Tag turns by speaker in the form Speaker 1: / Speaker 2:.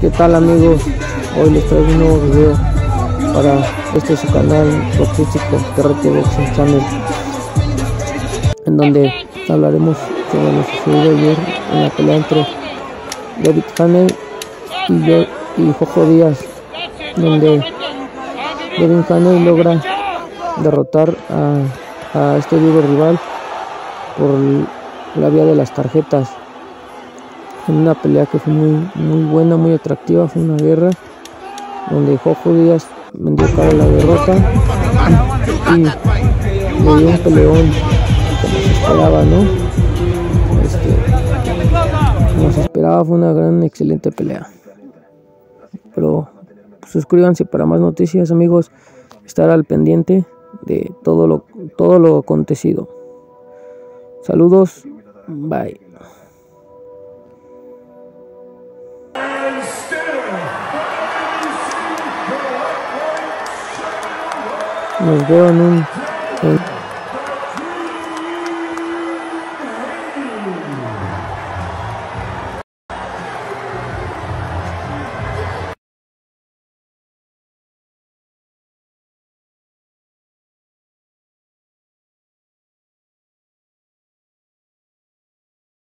Speaker 1: ¿Qué tal amigos? Hoy les traigo un nuevo video para este su canal TRT Boxing Channel en donde hablaremos sobre lo sucedido ayer en la pelea entre David Haney y, yo, y Jojo Díaz donde David Haney logra derrotar a, a este duro rival por la vía de las tarjetas en una pelea que fue muy, muy buena, muy atractiva, fue una guerra donde Jojo Díaz vendió cara la derrota y le dio un peleón como se esperaba, ¿no? Este, como se esperaba fue una gran, excelente pelea. Pero pues, suscríbanse para más noticias, amigos, estar al pendiente de todo lo, todo lo acontecido. Saludos, bye. Veo en un